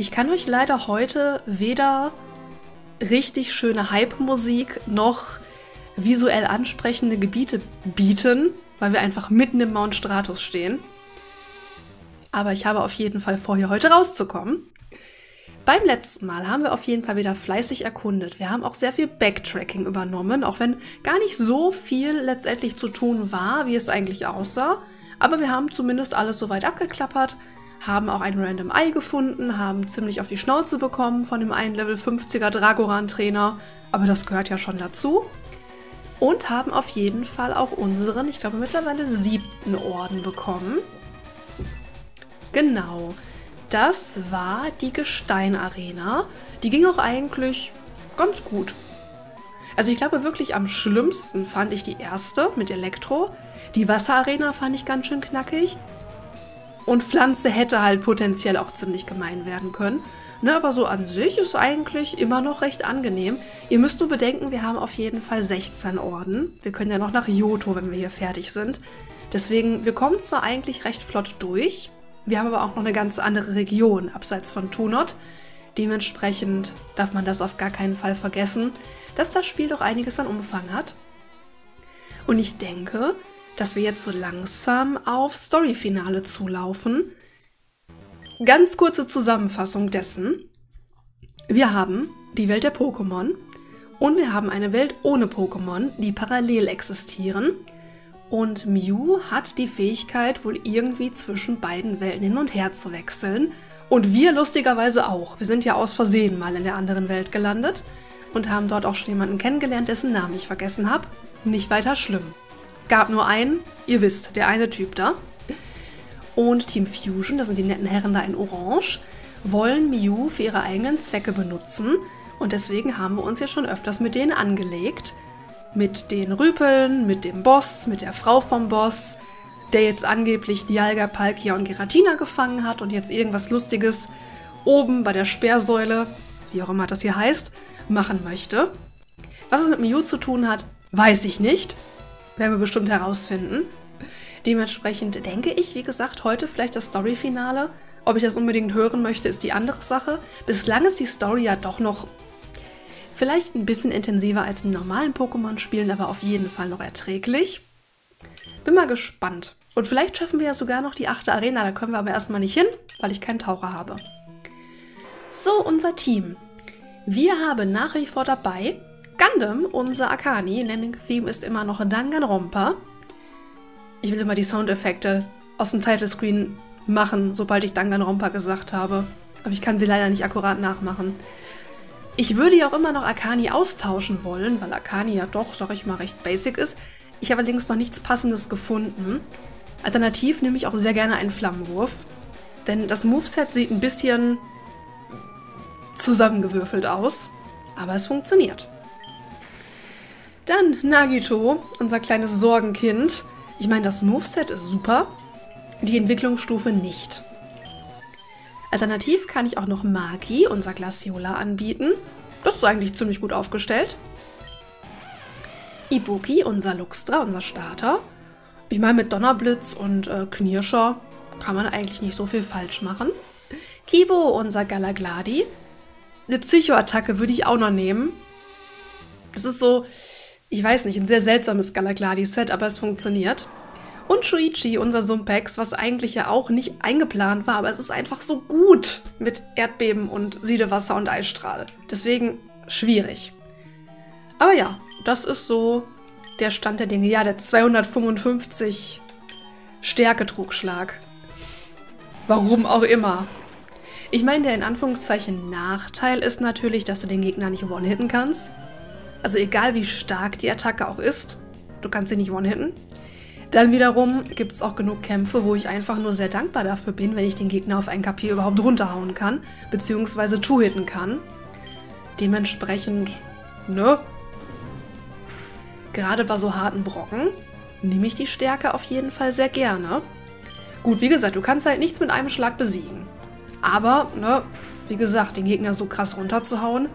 Ich kann euch leider heute weder richtig schöne Hype-Musik noch visuell ansprechende Gebiete bieten, weil wir einfach mitten im Mount Stratus stehen. Aber ich habe auf jeden Fall vor, hier heute rauszukommen. Beim letzten Mal haben wir auf jeden Fall wieder fleißig erkundet. Wir haben auch sehr viel Backtracking übernommen, auch wenn gar nicht so viel letztendlich zu tun war, wie es eigentlich aussah. Aber wir haben zumindest alles soweit abgeklappert, haben auch ein Random Eye gefunden, haben ziemlich auf die Schnauze bekommen von dem einen Level 50er Dragoran-Trainer, aber das gehört ja schon dazu. Und haben auf jeden Fall auch unseren, ich glaube mittlerweile siebten Orden bekommen. Genau. Das war die Gesteinarena. Die ging auch eigentlich ganz gut. Also ich glaube wirklich am schlimmsten fand ich die erste mit Elektro. Die Wasserarena fand ich ganz schön knackig. Und Pflanze hätte halt potenziell auch ziemlich gemein werden können. Ne, aber so an sich ist eigentlich immer noch recht angenehm. Ihr müsst nur bedenken, wir haben auf jeden Fall 16 Orden. Wir können ja noch nach Yoto, wenn wir hier fertig sind. Deswegen, wir kommen zwar eigentlich recht flott durch, wir haben aber auch noch eine ganz andere Region abseits von Tunot. Dementsprechend darf man das auf gar keinen Fall vergessen, dass das Spiel doch einiges an Umfang hat. Und ich denke, dass wir jetzt so langsam auf Storyfinale zulaufen. Ganz kurze Zusammenfassung dessen. Wir haben die Welt der Pokémon und wir haben eine Welt ohne Pokémon, die parallel existieren. Und Mew hat die Fähigkeit, wohl irgendwie zwischen beiden Welten hin und her zu wechseln. Und wir lustigerweise auch. Wir sind ja aus Versehen mal in der anderen Welt gelandet und haben dort auch schon jemanden kennengelernt, dessen Namen ich vergessen habe. Nicht weiter schlimm. Gab nur einen, ihr wisst, der eine Typ da. Und Team Fusion, das sind die netten Herren da in Orange, wollen Mew für ihre eigenen Zwecke benutzen. Und deswegen haben wir uns ja schon öfters mit denen angelegt mit den Rüpeln, mit dem Boss, mit der Frau vom Boss, der jetzt angeblich Dialga, Palkia und Geratina gefangen hat und jetzt irgendwas Lustiges oben bei der Sperrsäule, wie auch immer das hier heißt, machen möchte. Was es mit Mew zu tun hat, weiß ich nicht. Werden wir bestimmt herausfinden. Dementsprechend denke ich, wie gesagt, heute vielleicht das Story-Finale. Ob ich das unbedingt hören möchte, ist die andere Sache. Bislang ist die Story ja doch noch Vielleicht ein bisschen intensiver als in normalen Pokémon-Spielen, aber auf jeden Fall noch erträglich. Bin mal gespannt. Und vielleicht schaffen wir ja sogar noch die achte Arena, da können wir aber erstmal nicht hin, weil ich keinen Taucher habe. So, unser Team. Wir haben nach wie vor dabei Gundam, unser Akani. Naming Theme ist immer noch Danganronpa. Ich will immer die Soundeffekte aus dem Title Screen machen, sobald ich Danganronpa gesagt habe. Aber ich kann sie leider nicht akkurat nachmachen. Ich würde ja auch immer noch Akani austauschen wollen, weil Akani ja doch, sag ich mal, recht basic ist. Ich habe allerdings noch nichts Passendes gefunden. Alternativ nehme ich auch sehr gerne einen Flammenwurf. Denn das Moveset sieht ein bisschen zusammengewürfelt aus. Aber es funktioniert. Dann Nagito, unser kleines Sorgenkind. Ich meine, das Moveset ist super. Die Entwicklungsstufe nicht. Alternativ kann ich auch noch Maki, unser Glaciola, anbieten. Das ist eigentlich ziemlich gut aufgestellt. Ibuki, unser Luxtra, unser Starter. Ich meine, mit Donnerblitz und äh, Knirscher kann man eigentlich nicht so viel falsch machen. Kibo, unser Galagladi. Eine Psychoattacke würde ich auch noch nehmen. Das ist so, ich weiß nicht, ein sehr seltsames Galagladi-Set, aber es funktioniert. Und Shuichi, unser Sumpex, was eigentlich ja auch nicht eingeplant war, aber es ist einfach so gut mit Erdbeben und Siedewasser und Eisstrahl. Deswegen schwierig. Aber ja, das ist so der Stand der Dinge. Ja, der 255 Stärketrugschlag. Warum auch immer. Ich meine, der in Anführungszeichen Nachteil ist natürlich, dass du den Gegner nicht one-hitten kannst. Also egal wie stark die Attacke auch ist, du kannst sie nicht one-hitten. Dann wiederum gibt es auch genug Kämpfe, wo ich einfach nur sehr dankbar dafür bin, wenn ich den Gegner auf ein Kapier überhaupt runterhauen kann, beziehungsweise two-hitten kann. Dementsprechend, ne? Gerade bei so harten Brocken nehme ich die Stärke auf jeden Fall sehr gerne. Gut, wie gesagt, du kannst halt nichts mit einem Schlag besiegen. Aber, ne, wie gesagt, den Gegner so krass runterzuhauen,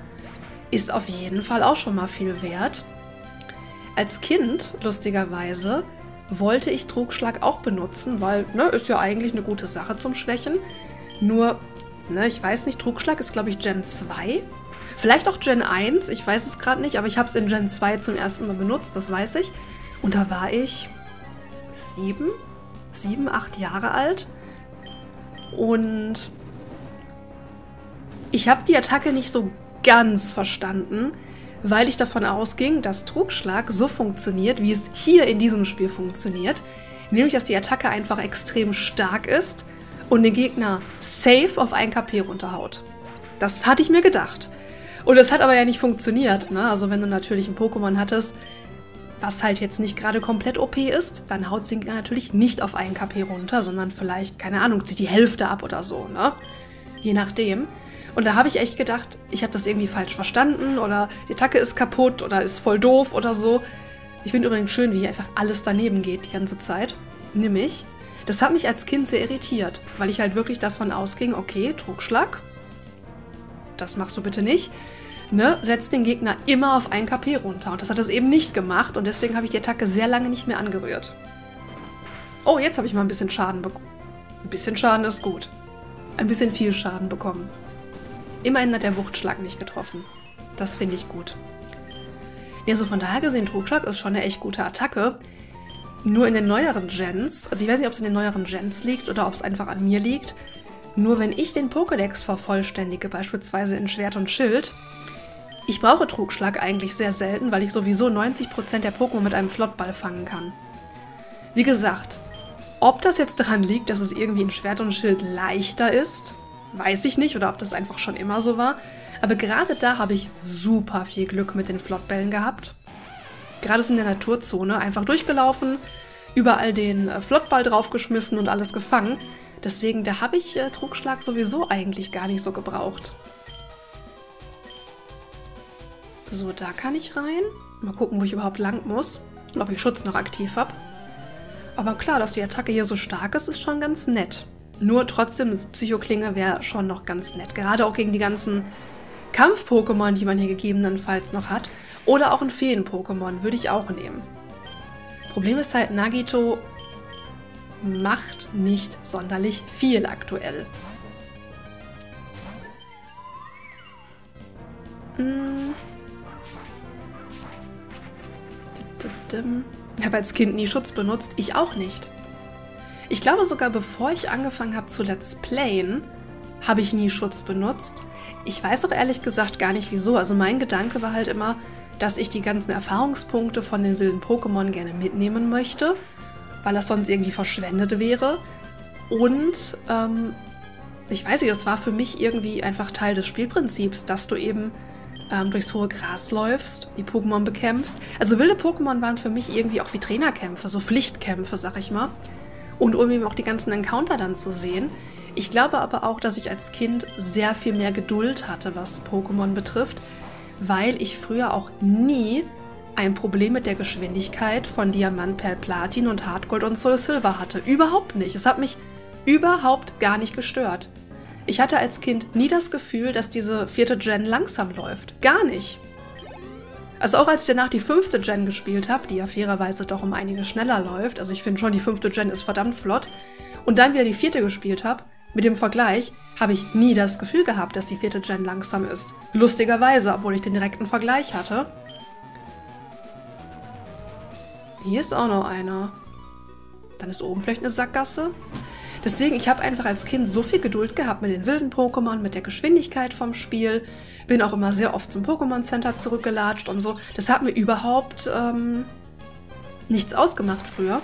ist auf jeden Fall auch schon mal viel wert. Als Kind, lustigerweise, wollte ich Trugschlag auch benutzen, weil, ne, ist ja eigentlich eine gute Sache zum Schwächen. Nur Ne, ich weiß nicht, Trugschlag ist, glaube ich, Gen 2. Vielleicht auch Gen 1, ich weiß es gerade nicht, aber ich habe es in Gen 2 zum ersten Mal benutzt, das weiß ich. Und da war ich sieben, sieben, acht Jahre alt. Und ich habe die Attacke nicht so ganz verstanden, weil ich davon ausging, dass Trugschlag so funktioniert, wie es hier in diesem Spiel funktioniert. Nämlich, dass die Attacke einfach extrem stark ist und den Gegner safe auf 1 KP runterhaut. Das hatte ich mir gedacht. Und es hat aber ja nicht funktioniert. Ne? Also wenn du natürlich ein Pokémon hattest, was halt jetzt nicht gerade komplett OP ist, dann haut es den Gegner natürlich nicht auf 1 KP runter, sondern vielleicht, keine Ahnung, zieht die Hälfte ab oder so. Ne? Je nachdem. Und da habe ich echt gedacht, ich habe das irgendwie falsch verstanden oder die Attacke ist kaputt oder ist voll doof oder so. Ich finde übrigens schön, wie hier einfach alles daneben geht die ganze Zeit. Nämlich, das hat mich als Kind sehr irritiert, weil ich halt wirklich davon ausging, okay, Trugschlag, das machst du bitte nicht. Ne, setzt den Gegner immer auf 1 KP runter. Und das hat es eben nicht gemacht und deswegen habe ich die Attacke sehr lange nicht mehr angerührt. Oh, jetzt habe ich mal ein bisschen Schaden bekommen. Ein bisschen Schaden ist gut. Ein bisschen viel Schaden bekommen. Immerhin hat der Wuchtschlag nicht getroffen. Das finde ich gut. Ja, so von daher gesehen, Trugschlag ist schon eine echt gute Attacke. Nur in den neueren Gens, also ich weiß nicht, ob es in den neueren Gens liegt oder ob es einfach an mir liegt, nur wenn ich den Pokédex vervollständige, beispielsweise in Schwert und Schild, ich brauche Trugschlag eigentlich sehr selten, weil ich sowieso 90% der Pokémon mit einem Flottball fangen kann. Wie gesagt, ob das jetzt daran liegt, dass es irgendwie in Schwert und Schild leichter ist, weiß ich nicht oder ob das einfach schon immer so war. Aber gerade da habe ich super viel Glück mit den Flottbällen gehabt. Gerade so in der Naturzone einfach durchgelaufen, überall den äh, Flottball draufgeschmissen und alles gefangen. Deswegen, da habe ich äh, Trugschlag sowieso eigentlich gar nicht so gebraucht. So, da kann ich rein. Mal gucken, wo ich überhaupt lang muss und ob ich Schutz noch aktiv habe. Aber klar, dass die Attacke hier so stark ist, ist schon ganz nett. Nur trotzdem, Psychoklinge wäre schon noch ganz nett. Gerade auch gegen die ganzen Kampf-Pokémon, die man hier gegebenenfalls noch hat. Oder auch ein Feen-Pokémon würde ich auch nehmen. Problem ist halt, Nagito macht nicht sonderlich viel aktuell. Hm. Ich habe als Kind nie Schutz benutzt, ich auch nicht. Ich glaube sogar, bevor ich angefangen habe zu Let's Playen, habe ich nie Schutz benutzt. Ich weiß auch ehrlich gesagt gar nicht wieso. Also mein Gedanke war halt immer, dass ich die ganzen Erfahrungspunkte von den wilden Pokémon gerne mitnehmen möchte, weil das sonst irgendwie verschwendet wäre. Und ähm, ich weiß nicht, es war für mich irgendwie einfach Teil des Spielprinzips, dass du eben ähm, durchs hohe Gras läufst, die Pokémon bekämpfst. Also wilde Pokémon waren für mich irgendwie auch wie Trainerkämpfe, so Pflichtkämpfe, sag ich mal und um eben auch die ganzen Encounter dann zu sehen. Ich glaube aber auch, dass ich als Kind sehr viel mehr Geduld hatte, was Pokémon betrifft, weil ich früher auch nie ein Problem mit der Geschwindigkeit von Diamant, Perl, Platin und Hardgold und Soul Silver hatte. Überhaupt nicht. Es hat mich überhaupt gar nicht gestört. Ich hatte als Kind nie das Gefühl, dass diese vierte Gen langsam läuft. Gar nicht. Also auch als ich danach die fünfte Gen gespielt habe, die ja fairerweise doch um einiges schneller läuft, also ich finde schon, die fünfte Gen ist verdammt flott, und dann wieder die vierte gespielt habe, mit dem Vergleich habe ich nie das Gefühl gehabt, dass die vierte Gen langsam ist. Lustigerweise, obwohl ich den direkten Vergleich hatte. Hier ist auch noch einer. Dann ist oben vielleicht eine Sackgasse. Deswegen, ich habe einfach als Kind so viel Geduld gehabt mit den wilden Pokémon, mit der Geschwindigkeit vom Spiel, bin auch immer sehr oft zum Pokémon Center zurückgelatscht und so. Das hat mir überhaupt ähm, nichts ausgemacht früher.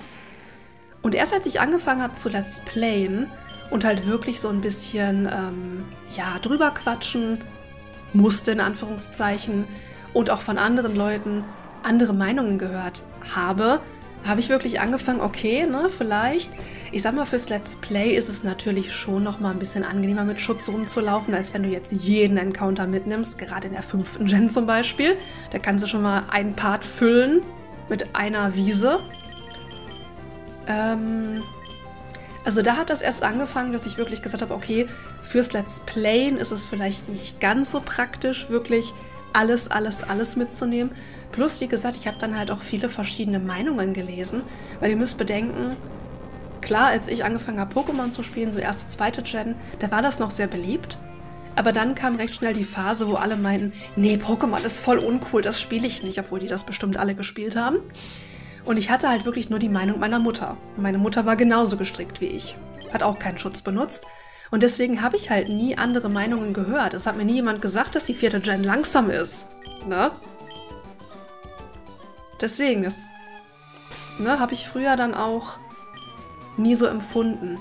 Und erst als ich angefangen habe zu Let's Playen und halt wirklich so ein bisschen, ähm, ja, drüber quatschen musste, in Anführungszeichen, und auch von anderen Leuten andere Meinungen gehört habe, habe ich wirklich angefangen, okay, ne, vielleicht, ich sag mal, fürs Let's Play ist es natürlich schon noch mal ein bisschen angenehmer mit Schutz rumzulaufen, als wenn du jetzt jeden Encounter mitnimmst, gerade in der fünften Gen zum Beispiel. Da kannst du schon mal einen Part füllen mit einer Wiese. Ähm, also da hat das erst angefangen, dass ich wirklich gesagt habe, okay, fürs Let's Playen ist es vielleicht nicht ganz so praktisch, wirklich alles, alles, alles mitzunehmen. Plus, wie gesagt, ich habe dann halt auch viele verschiedene Meinungen gelesen, weil ihr müsst bedenken, klar, als ich angefangen habe, Pokémon zu spielen, so erste, zweite Gen, da war das noch sehr beliebt. Aber dann kam recht schnell die Phase, wo alle meinten, nee, Pokémon ist voll uncool, das spiele ich nicht, obwohl die das bestimmt alle gespielt haben. Und ich hatte halt wirklich nur die Meinung meiner Mutter. Meine Mutter war genauso gestrickt wie ich. Hat auch keinen Schutz benutzt. Und deswegen habe ich halt nie andere Meinungen gehört. Es hat mir nie jemand gesagt, dass die vierte Gen langsam ist. Ne? Deswegen, das ne, habe ich früher dann auch nie so empfunden.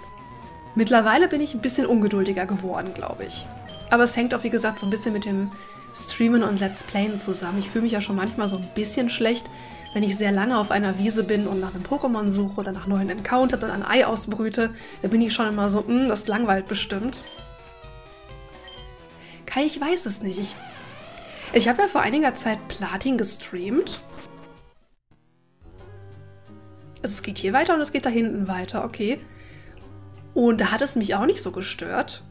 Mittlerweile bin ich ein bisschen ungeduldiger geworden, glaube ich. Aber es hängt auch, wie gesagt, so ein bisschen mit dem Streamen und Let's Playen zusammen. Ich fühle mich ja schon manchmal so ein bisschen schlecht, wenn ich sehr lange auf einer Wiese bin und nach einem Pokémon suche oder nach neuen Encounter und ein Ei ausbrüte. Da bin ich schon immer so, hm, das langweilt bestimmt. Kai, ich weiß es nicht. Ich, ich habe ja vor einiger Zeit Platin gestreamt. Also es geht hier weiter und es geht da hinten weiter, okay. Und da hat es mich auch nicht so gestört.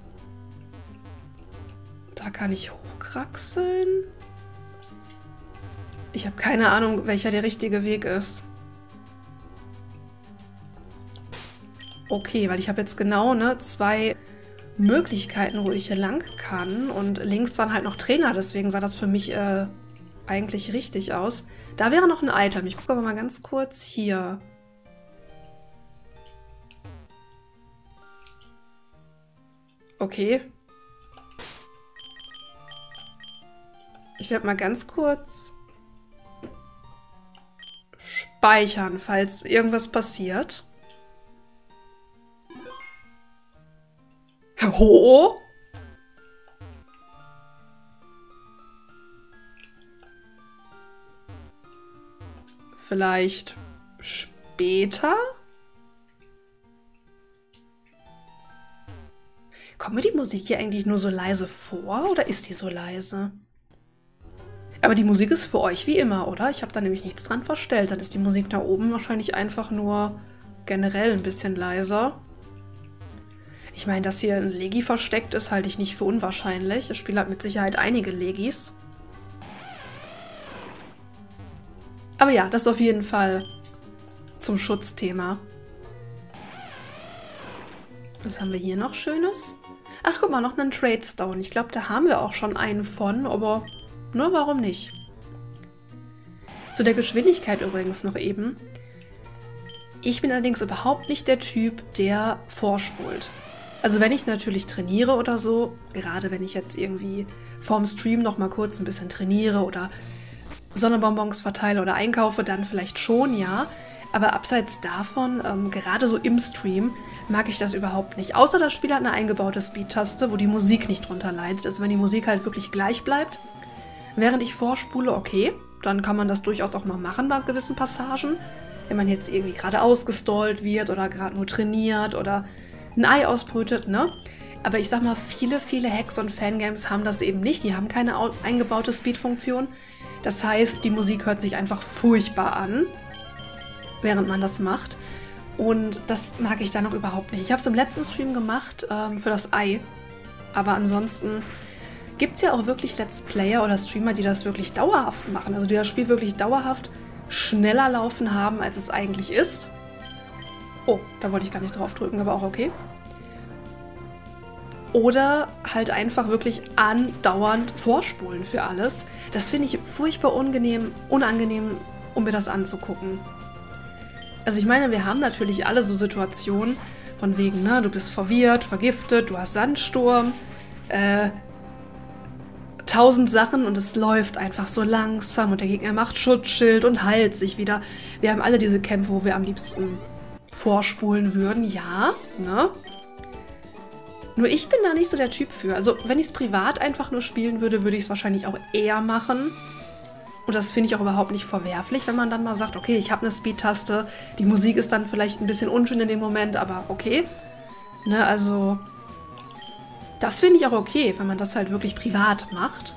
Da kann ich hochkraxeln. Ich habe keine Ahnung, welcher der richtige Weg ist. Okay, weil ich habe jetzt genau ne, zwei Möglichkeiten, wo ich hier lang kann. Und links waren halt noch Trainer, deswegen sah das für mich äh, eigentlich richtig aus. Da wäre noch ein Item. Ich gucke aber mal ganz kurz hier. Okay. Ich werde mal ganz kurz speichern, falls irgendwas passiert. Ho! Vielleicht später? Kommt mir die Musik hier eigentlich nur so leise vor oder ist die so leise? Aber die Musik ist für euch wie immer, oder? Ich habe da nämlich nichts dran verstellt. Dann ist die Musik da oben wahrscheinlich einfach nur generell ein bisschen leiser. Ich meine, dass hier ein Legi versteckt ist, halte ich nicht für unwahrscheinlich. Das Spiel hat mit Sicherheit einige Legis. Aber ja, das auf jeden Fall zum Schutzthema. Was haben wir hier noch Schönes? Ach, guck mal, noch einen Trade Stone. Ich glaube, da haben wir auch schon einen von, aber nur warum nicht? Zu der Geschwindigkeit übrigens noch eben. Ich bin allerdings überhaupt nicht der Typ, der vorspult. Also wenn ich natürlich trainiere oder so, gerade wenn ich jetzt irgendwie vorm Stream noch mal kurz ein bisschen trainiere oder Sonnenbonbons verteile oder einkaufe, dann vielleicht schon, ja. Aber abseits davon, ähm, gerade so im Stream, mag ich das überhaupt nicht. Außer das Spiel hat eine eingebaute Speed-Taste, wo die Musik nicht drunter leidet. Also wenn die Musik halt wirklich gleich bleibt, während ich vorspule, okay, dann kann man das durchaus auch mal machen bei gewissen Passagen. Wenn man jetzt irgendwie gerade ausgestallt wird oder gerade nur trainiert oder ein Ei ausbrütet, ne? Aber ich sag mal, viele, viele Hacks und Fangames haben das eben nicht. Die haben keine eingebaute Speed-Funktion. Das heißt, die Musik hört sich einfach furchtbar an, während man das macht. Und das mag ich dann noch überhaupt nicht. Ich habe es im letzten Stream gemacht ähm, für das Ei. Aber ansonsten gibt es ja auch wirklich Let's Player oder Streamer, die das wirklich dauerhaft machen. Also die das Spiel wirklich dauerhaft schneller laufen haben, als es eigentlich ist. Oh, da wollte ich gar nicht drauf drücken, aber auch okay. Oder halt einfach wirklich andauernd vorspulen für alles. Das finde ich furchtbar unangenehm, unangenehm, um mir das anzugucken. Also ich meine, wir haben natürlich alle so Situationen von wegen, ne, du bist verwirrt, vergiftet, du hast Sandsturm, äh, tausend Sachen und es läuft einfach so langsam und der Gegner macht Schutzschild und heilt sich wieder. Wir haben alle diese Kämpfe, wo wir am liebsten vorspulen würden, ja, ne? Nur ich bin da nicht so der Typ für. Also wenn ich es privat einfach nur spielen würde, würde ich es wahrscheinlich auch eher machen. Und das finde ich auch überhaupt nicht verwerflich, wenn man dann mal sagt, okay, ich habe eine Speed-Taste, die Musik ist dann vielleicht ein bisschen unschön in dem Moment, aber okay. Ne, also das finde ich auch okay, wenn man das halt wirklich privat macht.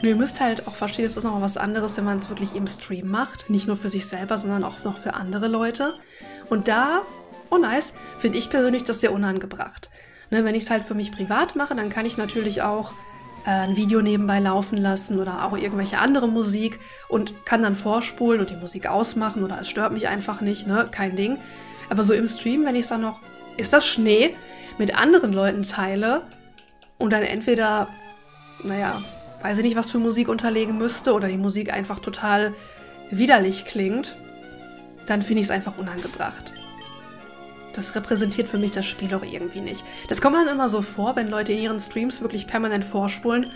Nur ihr müsst halt auch verstehen, es ist noch was anderes, wenn man es wirklich im Stream macht. Nicht nur für sich selber, sondern auch noch für andere Leute. Und da, oh nice, finde ich persönlich das sehr unangebracht. Ne, wenn ich es halt für mich privat mache, dann kann ich natürlich auch äh, ein Video nebenbei laufen lassen oder auch irgendwelche andere Musik und kann dann vorspulen und die Musik ausmachen oder es stört mich einfach nicht, ne? Kein Ding. Aber so im Stream, wenn ich es dann noch, ist das Schnee, mit anderen Leuten teile und dann entweder, naja, weiß ich nicht, was für Musik unterlegen müsste oder die Musik einfach total widerlich klingt, dann finde ich es einfach unangebracht. Das repräsentiert für mich das Spiel auch irgendwie nicht. Das kommt dann immer so vor, wenn Leute in ihren Streams wirklich permanent vorspulen,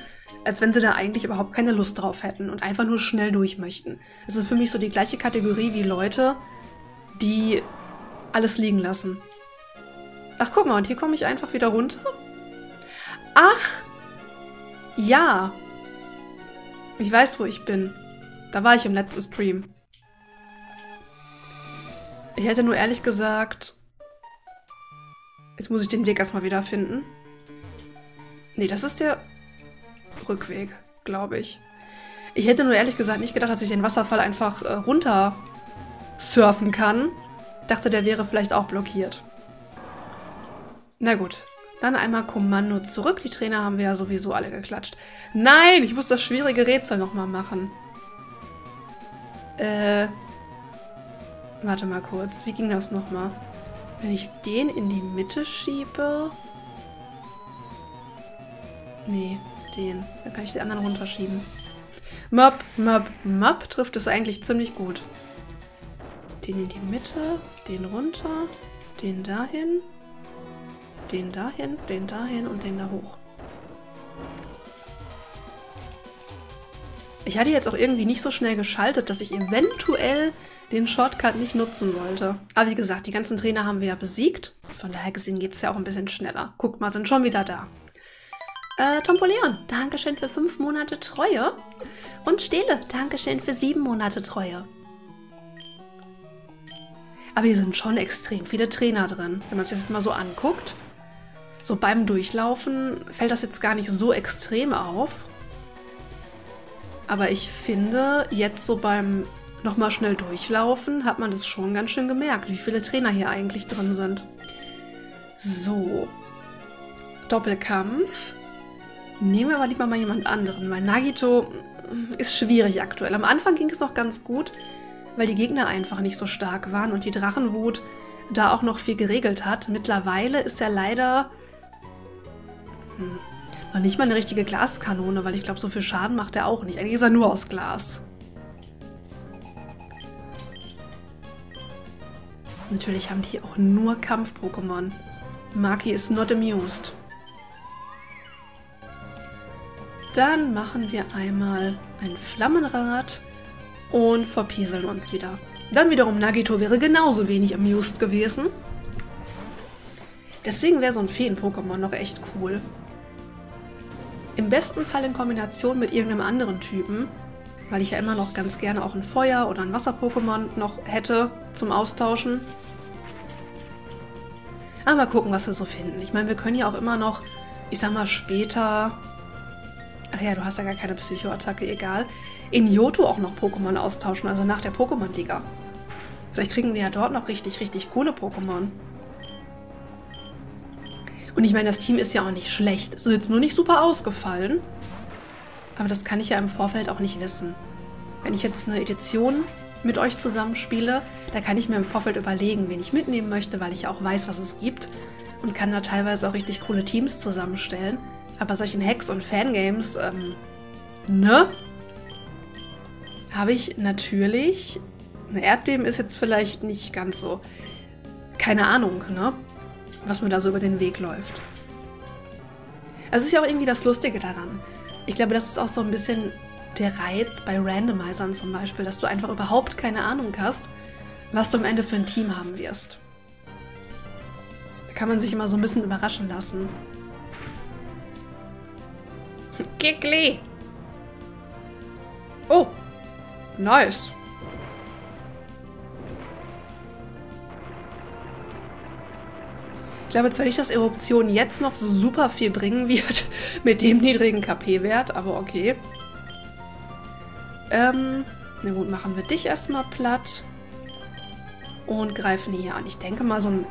als wenn sie da eigentlich überhaupt keine Lust drauf hätten und einfach nur schnell durch möchten. Es ist für mich so die gleiche Kategorie wie Leute, die alles liegen lassen. Ach, guck mal, und hier komme ich einfach wieder runter. Ach! Ja! Ich weiß, wo ich bin. Da war ich im letzten Stream. Ich hätte nur ehrlich gesagt... Jetzt muss ich den Weg erstmal wieder finden. Nee, das ist der Rückweg, glaube ich. Ich hätte nur ehrlich gesagt nicht gedacht, dass ich den Wasserfall einfach äh, runter surfen kann. Dachte, der wäre vielleicht auch blockiert. Na gut, dann einmal Kommando zurück. Die Trainer haben wir ja sowieso alle geklatscht. Nein, ich muss das schwierige Rätsel nochmal machen. Äh, warte mal kurz. Wie ging das nochmal? Wenn ich den in die Mitte schiebe... Nee, den. Dann kann ich den anderen runterschieben. Mob, Mob, Mob trifft es eigentlich ziemlich gut. Den in die Mitte, den runter, den dahin, den dahin, den dahin und den da hoch. Ich hatte jetzt auch irgendwie nicht so schnell geschaltet, dass ich eventuell den Shortcut nicht nutzen sollte. Aber wie gesagt, die ganzen Trainer haben wir ja besiegt. Von daher gesehen geht es ja auch ein bisschen schneller. Guckt mal, sind schon wieder da. Äh, Tompoleon, Dankeschön für fünf Monate Treue. Und Stele, Dankeschön für sieben Monate Treue. Aber hier sind schon extrem viele Trainer drin, wenn man sich das jetzt mal so anguckt. So beim Durchlaufen fällt das jetzt gar nicht so extrem auf. Aber ich finde, jetzt so beim nochmal schnell durchlaufen, hat man das schon ganz schön gemerkt, wie viele Trainer hier eigentlich drin sind. So. Doppelkampf. Nehmen wir aber lieber mal jemand anderen, weil Nagito ist schwierig aktuell. Am Anfang ging es noch ganz gut, weil die Gegner einfach nicht so stark waren und die Drachenwut da auch noch viel geregelt hat. Mittlerweile ist er leider hm, noch nicht mal eine richtige Glaskanone, weil ich glaube, so viel Schaden macht er auch nicht. Eigentlich ist er nur aus Glas. Natürlich haben die auch nur Kampf-Pokémon. Maki ist not amused. Dann machen wir einmal ein Flammenrad und verpieseln uns wieder. Dann wiederum Nagito wäre genauso wenig amused gewesen. Deswegen wäre so ein Feen-Pokémon noch echt cool. Im besten Fall in Kombination mit irgendeinem anderen Typen, weil ich ja immer noch ganz gerne auch ein Feuer- oder ein Wasser-Pokémon noch hätte zum Austauschen. Aber mal gucken, was wir so finden. Ich meine, wir können ja auch immer noch, ich sag mal, später... Ach ja, du hast ja gar keine Psychoattacke, egal. In Yoto auch noch Pokémon austauschen, also nach der Pokémon-Liga. Vielleicht kriegen wir ja dort noch richtig, richtig coole Pokémon. Und ich meine, das Team ist ja auch nicht schlecht. Es ist jetzt nur nicht super ausgefallen. Aber das kann ich ja im Vorfeld auch nicht wissen. Wenn ich jetzt eine Edition mit euch zusammenspiele, da kann ich mir im Vorfeld überlegen, wen ich mitnehmen möchte, weil ich ja auch weiß, was es gibt. Und kann da teilweise auch richtig coole Teams zusammenstellen. Aber solchen Hacks und Fangames, ähm, ne? Habe ich natürlich. Eine Erdbeben ist jetzt vielleicht nicht ganz so. Keine Ahnung, ne? Was mir da so über den Weg läuft. Also es ist ja auch irgendwie das Lustige daran. Ich glaube, das ist auch so ein bisschen der Reiz bei Randomizern zum Beispiel, dass du einfach überhaupt keine Ahnung hast, was du am Ende für ein Team haben wirst. Da kann man sich immer so ein bisschen überraschen lassen. Giggly! Oh! Nice! Glaube zwar nicht, dass Eruption jetzt noch so super viel bringen wird mit dem niedrigen KP-Wert, aber okay. Ähm, na gut, machen wir dich erstmal platt. Und greifen hier an. Ich denke mal, so ein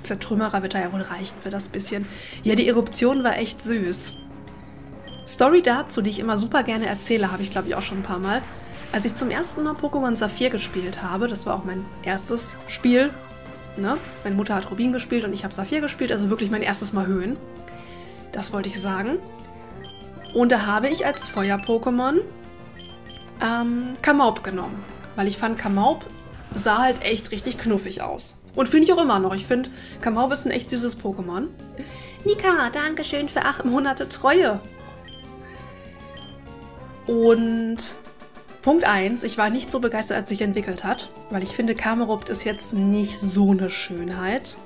Zertrümmerer wird da ja wohl reichen für das bisschen. Ja, die Eruption war echt süß. Story dazu, die ich immer super gerne erzähle, habe ich glaube ich auch schon ein paar Mal. Als ich zum ersten Mal Pokémon Saphir gespielt habe, das war auch mein erstes Spiel Ne? Meine Mutter hat Rubin gespielt und ich habe Saphir gespielt, also wirklich mein erstes Mal Höhen. Das wollte ich sagen. Und da habe ich als Feuer-Pokémon ähm, Kamaup genommen. Weil ich fand, Kamaup sah halt echt richtig knuffig aus. Und finde ich auch immer noch. Ich finde, Kamaup ist ein echt süßes Pokémon. Nika, danke schön für acht Monate Treue. Und Punkt 1, ich war nicht so begeistert, als sich entwickelt hat, weil ich finde, Kamerupt ist jetzt nicht so eine Schönheit.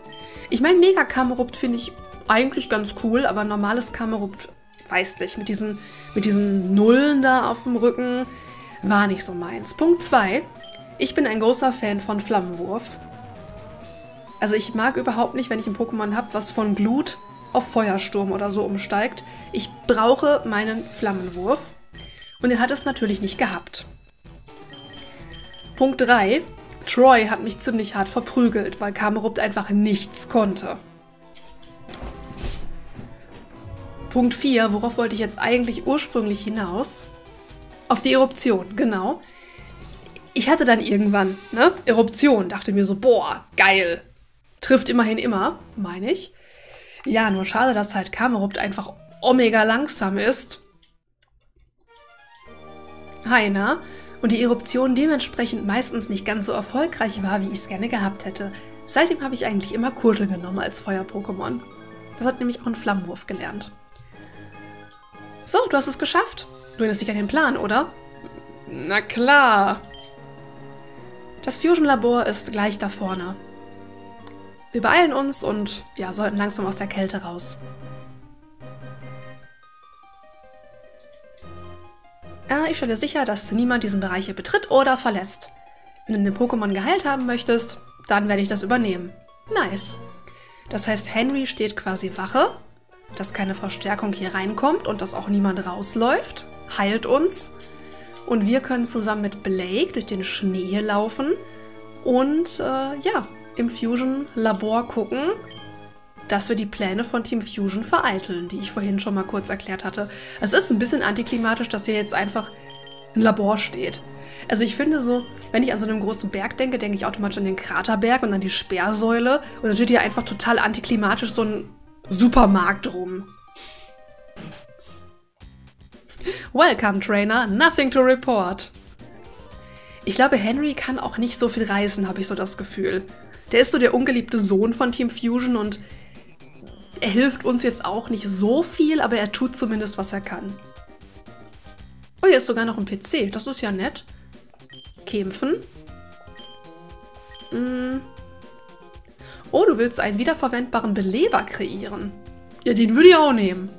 Ich meine, Mega Kamerupt finde ich eigentlich ganz cool, aber normales Kamerupt, weiß nicht, mit diesen, mit diesen Nullen da auf dem Rücken, war nicht so meins. Punkt 2, ich bin ein großer Fan von Flammenwurf. Also ich mag überhaupt nicht, wenn ich ein Pokémon habe, was von Glut auf Feuersturm oder so umsteigt. Ich brauche meinen Flammenwurf. Und den hat es natürlich nicht gehabt. Punkt 3. Troy hat mich ziemlich hart verprügelt, weil Kamerupt einfach nichts konnte. Punkt 4. Worauf wollte ich jetzt eigentlich ursprünglich hinaus? Auf die Eruption, genau. Ich hatte dann irgendwann, ne, Eruption, dachte mir so, boah, geil. Trifft immerhin immer, meine ich. Ja, nur schade, dass halt Kamerupt einfach omega langsam ist Heiner und die Eruption dementsprechend meistens nicht ganz so erfolgreich war, wie ich es gerne gehabt hätte. Seitdem habe ich eigentlich immer Kurtel genommen als Feuer-Pokémon. Das hat nämlich auch ein Flammenwurf gelernt. So, du hast es geschafft. Du erinnerst dich an den Plan, oder? Na klar. Das Fusion-Labor ist gleich da vorne. Wir beeilen uns und ja, sollten langsam aus der Kälte raus. Ich stelle sicher, dass niemand diesen Bereich hier betritt oder verlässt. Wenn du den Pokémon geheilt haben möchtest, dann werde ich das übernehmen. Nice. Das heißt, Henry steht quasi Wache, dass keine Verstärkung hier reinkommt und dass auch niemand rausläuft, heilt uns. Und wir können zusammen mit Blake durch den Schnee laufen und äh, ja, im Fusion-Labor gucken, dass wir die Pläne von Team Fusion vereiteln, die ich vorhin schon mal kurz erklärt hatte. Es ist ein bisschen antiklimatisch, dass hier jetzt einfach ein Labor steht. Also ich finde so, wenn ich an so einem großen Berg denke, denke ich automatisch an den Kraterberg und an die Sperrsäule. Und dann steht hier einfach total antiklimatisch so ein Supermarkt rum. Welcome, Trainer. Nothing to report. Ich glaube, Henry kann auch nicht so viel reisen, habe ich so das Gefühl. Der ist so der ungeliebte Sohn von Team Fusion und er hilft uns jetzt auch nicht so viel, aber er tut zumindest, was er kann. Oh, hier ist sogar noch ein PC. Das ist ja nett. Kämpfen. Hm. Oh, du willst einen wiederverwendbaren Beleber kreieren. Ja, den würde ich auch nehmen.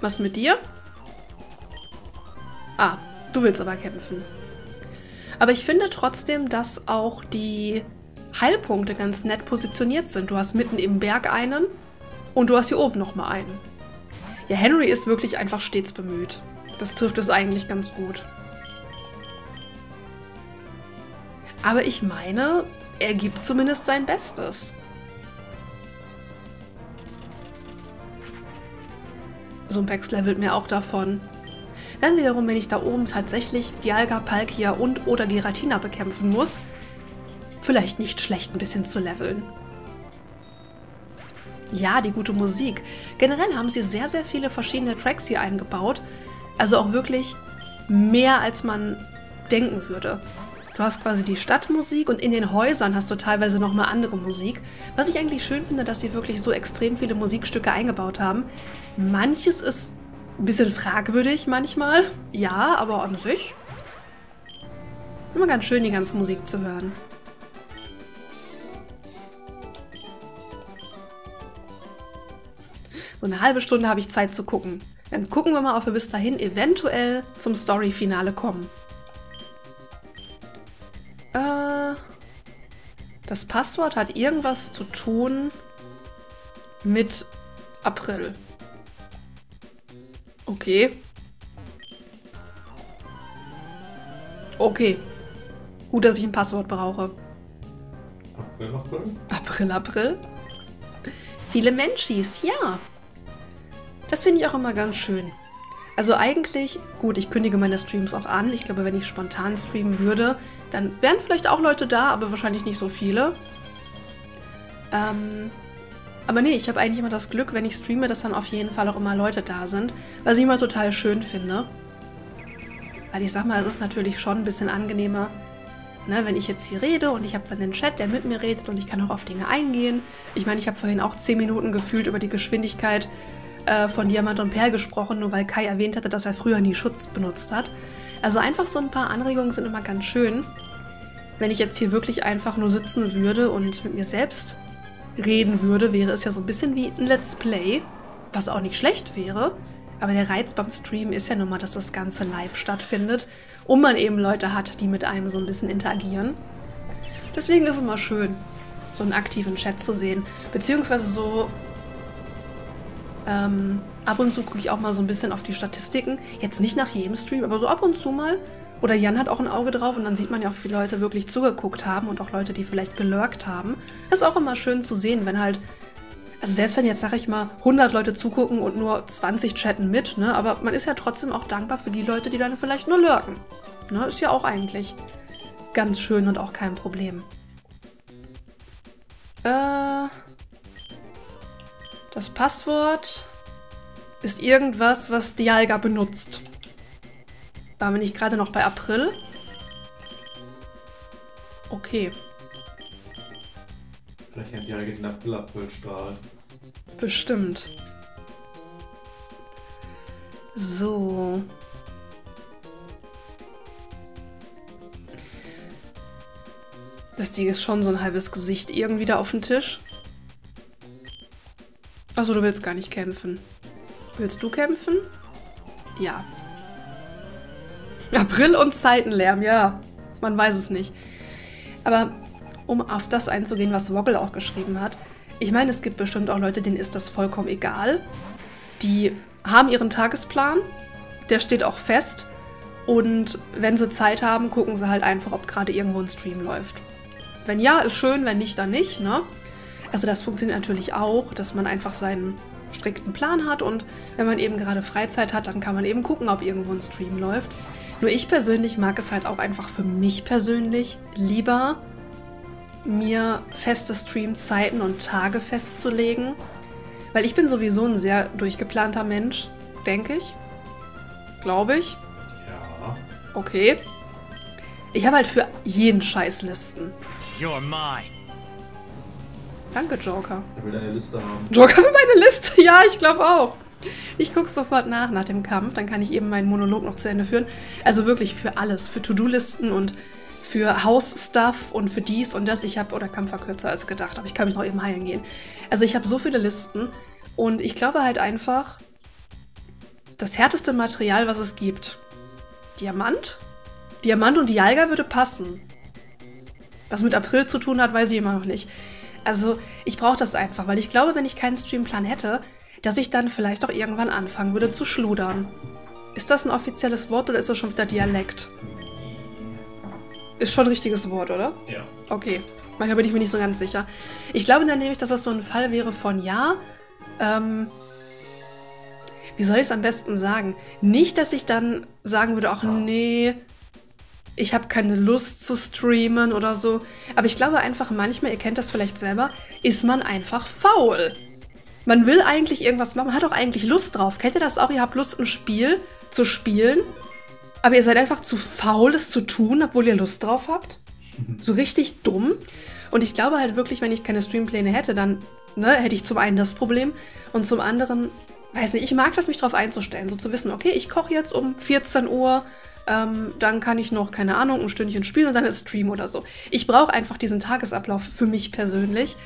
Was mit dir? Ah, du willst aber kämpfen. Aber ich finde trotzdem, dass auch die Heilpunkte ganz nett positioniert sind. Du hast mitten im Berg einen und du hast hier oben nochmal einen. Ja, Henry ist wirklich einfach stets bemüht. Das trifft es eigentlich ganz gut. Aber ich meine, er gibt zumindest sein Bestes. Sumpex levelt mir auch davon. Dann wiederum, wenn ich da oben tatsächlich Dialga, Palkia und oder Geratina bekämpfen muss, vielleicht nicht schlecht, ein bisschen zu leveln. Ja, die gute Musik. Generell haben sie sehr, sehr viele verschiedene Tracks hier eingebaut. Also auch wirklich mehr, als man denken würde. Du hast quasi die Stadtmusik und in den Häusern hast du teilweise nochmal andere Musik. Was ich eigentlich schön finde, dass sie wirklich so extrem viele Musikstücke eingebaut haben. Manches ist ein bisschen fragwürdig manchmal. Ja, aber an sich immer ganz schön, die ganze Musik zu hören. So eine halbe Stunde habe ich Zeit zu gucken. Dann gucken wir mal, ob wir bis dahin eventuell zum Story-Finale kommen. Äh, das Passwort hat irgendwas zu tun mit April. Okay. Okay. Gut, dass ich ein Passwort brauche. April, April? April, April? Viele Menschis, ja. Das finde ich auch immer ganz schön. Also eigentlich, gut, ich kündige meine Streams auch an. Ich glaube, wenn ich spontan streamen würde, dann wären vielleicht auch Leute da, aber wahrscheinlich nicht so viele. Ähm, aber nee, ich habe eigentlich immer das Glück, wenn ich streame, dass dann auf jeden Fall auch immer Leute da sind, was ich immer total schön finde. Weil ich sag mal, es ist natürlich schon ein bisschen angenehmer, ne, wenn ich jetzt hier rede und ich habe dann den Chat, der mit mir redet und ich kann auch auf Dinge eingehen. Ich meine, ich habe vorhin auch 10 Minuten gefühlt über die Geschwindigkeit äh, von Diamant und Perl gesprochen, nur weil Kai erwähnt hatte, dass er früher nie Schutz benutzt hat. Also einfach so ein paar Anregungen sind immer ganz schön. Wenn ich jetzt hier wirklich einfach nur sitzen würde und mit mir selbst reden würde, wäre es ja so ein bisschen wie ein Let's Play, was auch nicht schlecht wäre. Aber der Reiz beim Stream ist ja nun mal, dass das Ganze live stattfindet und man eben Leute hat, die mit einem so ein bisschen interagieren. Deswegen ist es immer schön, so einen aktiven Chat zu sehen. Beziehungsweise so ähm, ab und zu gucke ich auch mal so ein bisschen auf die Statistiken. Jetzt nicht nach jedem Stream, aber so ab und zu mal. Oder Jan hat auch ein Auge drauf und dann sieht man ja auch, wie Leute wirklich zugeguckt haben und auch Leute, die vielleicht gelurkt haben. Ist auch immer schön zu sehen, wenn halt, also selbst wenn jetzt, sag ich mal, 100 Leute zugucken und nur 20 chatten mit, ne, aber man ist ja trotzdem auch dankbar für die Leute, die dann vielleicht nur lurken. Ne, ist ja auch eigentlich ganz schön und auch kein Problem. Äh, das Passwort ist irgendwas, was Dialga benutzt. Waren wir nicht gerade noch bei April? Okay. Vielleicht kennt Dialga den April-Aprilstrahl. Bestimmt. So. Das Ding ist schon so ein halbes Gesicht irgendwie da auf dem Tisch. Achso, du willst gar nicht kämpfen. Willst du kämpfen? Ja. April und Zeitenlärm, ja. Man weiß es nicht. Aber um auf das einzugehen, was Woggle auch geschrieben hat. Ich meine, es gibt bestimmt auch Leute, denen ist das vollkommen egal. Die haben ihren Tagesplan, der steht auch fest. Und wenn sie Zeit haben, gucken sie halt einfach, ob gerade irgendwo ein Stream läuft. Wenn ja, ist schön, wenn nicht, dann nicht, ne? Also das funktioniert natürlich auch, dass man einfach seinen strikten Plan hat und wenn man eben gerade Freizeit hat, dann kann man eben gucken, ob irgendwo ein Stream läuft. Nur ich persönlich mag es halt auch einfach für mich persönlich lieber, mir feste Streamzeiten und Tage festzulegen, weil ich bin sowieso ein sehr durchgeplanter Mensch, denke ich. Glaube ich. Ja. Okay. Ich habe halt für jeden Scheiß Listen. You're mine. Danke, Joker. Er will deine Liste haben. Joker für meine Liste? Ja, ich glaube auch. Ich gucke sofort nach, nach dem Kampf. Dann kann ich eben meinen Monolog noch zu Ende führen. Also wirklich für alles. Für To-Do-Listen und für Hausstuff und für dies und das. Ich habe, oder Kampf war kürzer als gedacht, aber ich kann mich noch eben heilen gehen. Also ich habe so viele Listen und ich glaube halt einfach, das härteste Material, was es gibt. Diamant? Diamant und Dialga würde passen. Was mit April zu tun hat, weiß ich immer noch nicht. Also ich brauche das einfach, weil ich glaube, wenn ich keinen Streamplan hätte, dass ich dann vielleicht auch irgendwann anfangen würde zu schludern. Ist das ein offizielles Wort oder ist das schon wieder Dialekt? Ist schon ein richtiges Wort, oder? Ja. Okay. Manchmal bin ich mir nicht so ganz sicher. Ich glaube dann nämlich, dass das so ein Fall wäre von ja. Ähm, wie soll ich es am besten sagen? Nicht, dass ich dann sagen würde, ach nee, ich habe keine Lust zu streamen oder so. Aber ich glaube einfach manchmal, ihr kennt das vielleicht selber, ist man einfach faul. Man will eigentlich irgendwas machen, man hat auch eigentlich Lust drauf. Kennt ihr das auch? Ihr habt Lust, ein Spiel zu spielen, aber ihr seid einfach zu faul, es zu tun, obwohl ihr Lust drauf habt. So richtig dumm. Und ich glaube halt wirklich, wenn ich keine Streampläne hätte, dann ne, hätte ich zum einen das Problem und zum anderen, weiß nicht, ich mag das, mich darauf einzustellen, so zu wissen, okay, ich koche jetzt um 14 Uhr, ähm, dann kann ich noch, keine Ahnung, ein Stündchen spielen und dann ist Stream oder so. Ich brauche einfach diesen Tagesablauf für mich persönlich.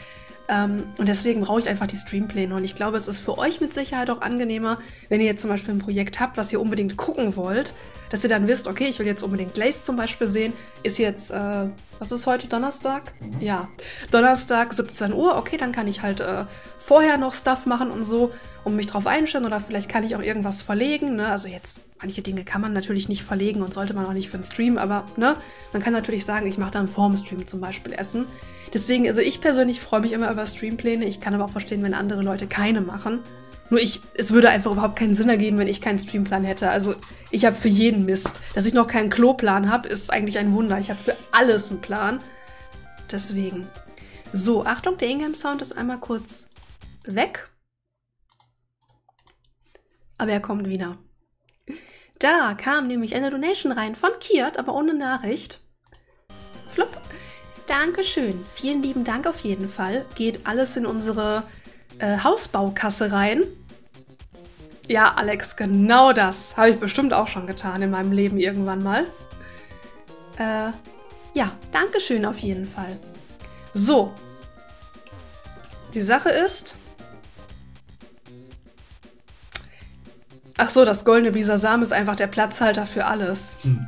Ähm, und deswegen brauche ich einfach die Streampläne. Und ich glaube, es ist für euch mit Sicherheit auch angenehmer, wenn ihr jetzt zum Beispiel ein Projekt habt, was ihr unbedingt gucken wollt, dass ihr dann wisst, okay, ich will jetzt unbedingt Glaze zum Beispiel sehen. Ist jetzt, äh, was ist heute, Donnerstag? Ja, Donnerstag, 17 Uhr. Okay, dann kann ich halt äh, vorher noch Stuff machen und so, um mich drauf einstellen. Oder vielleicht kann ich auch irgendwas verlegen. Ne? Also jetzt, manche Dinge kann man natürlich nicht verlegen und sollte man auch nicht für einen Stream. Aber ne, man kann natürlich sagen, ich mache dann vorm Stream zum Beispiel Essen. Deswegen, also ich persönlich freue mich immer über Streampläne. Ich kann aber auch verstehen, wenn andere Leute keine machen. Nur ich, es würde einfach überhaupt keinen Sinn ergeben, wenn ich keinen Streamplan hätte. Also ich habe für jeden Mist. Dass ich noch keinen Kloplan habe, ist eigentlich ein Wunder. Ich habe für alles einen Plan. Deswegen. So, Achtung, der Ingame-Sound ist einmal kurz weg. Aber er kommt wieder. Da kam nämlich eine Donation rein von Kiert, aber ohne Nachricht. Flop. Dankeschön. Vielen lieben Dank auf jeden Fall. Geht alles in unsere äh, Hausbaukasse rein. Ja, Alex, genau das habe ich bestimmt auch schon getan in meinem Leben irgendwann mal. Äh, ja, Dankeschön auf jeden Fall. So. Die Sache ist. Ach so, das goldene Bisasam ist einfach der Platzhalter für alles. Hm.